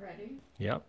Ready? Yep.